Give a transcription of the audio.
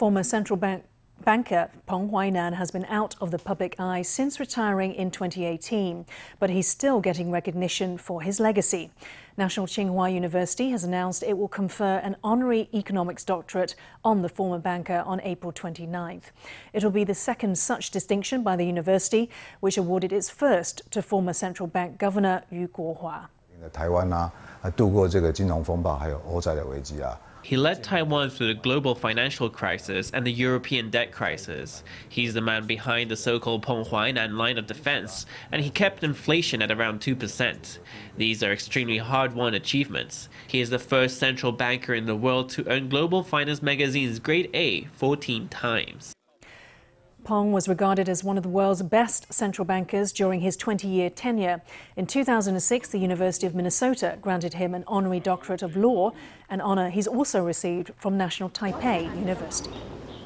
Former central bank banker Perng Fai-nan has been out of the public eye since retiring in 2018, but he's still getting recognition for his legacy. National Tsing Hua University has announced it will confer an honorary economics doctorate on the former banker on April 29th. It will be the second such distinction by the university, which awarded its first to former central bank governor Yu Kuo-hwa. 台湾啊，度过这个金融风暴，还有欧债的危机啊。He led Taiwan through the global financial crisis and the European debt crisis. He's the man behind the so-called Perng Fai-nan line of defense, and he kept inflation at around 2%. These are extremely hard-won achievements. He is the first central banker in the world to earn Global Finance magazine's grade A 14 times. Perng was regarded as one of the world's best central bankers during his 20 year tenure. In 2006, the University of Minnesota granted him an honorary doctorate of law, an honor he's also received from National Taipei University.